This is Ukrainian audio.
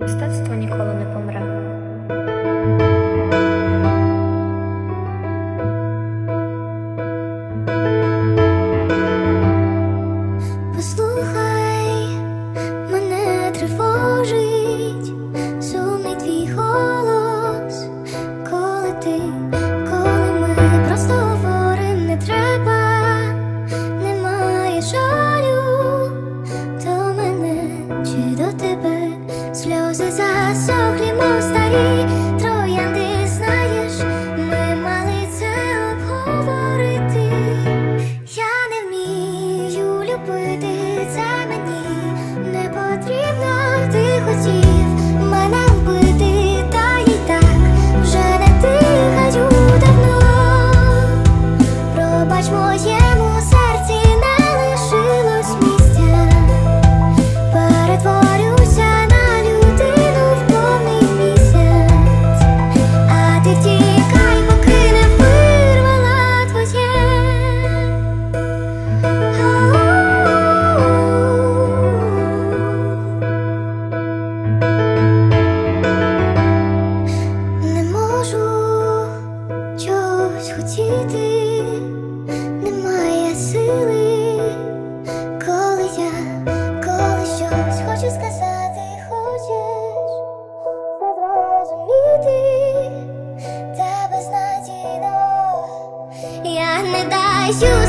Мистецтво ніколи не помре. Послухай, мене тривожить це мені не потрібно. Ти мене вбити, та й так вже не дихаю давно. Пробач моєму серці не лишилось місця. Перетворюся на людину в повний місяць, чогось хотіти, немає сили, коли я, коли щось хочу сказати, хочеш зрозуміти, тебе безнадійно я не даю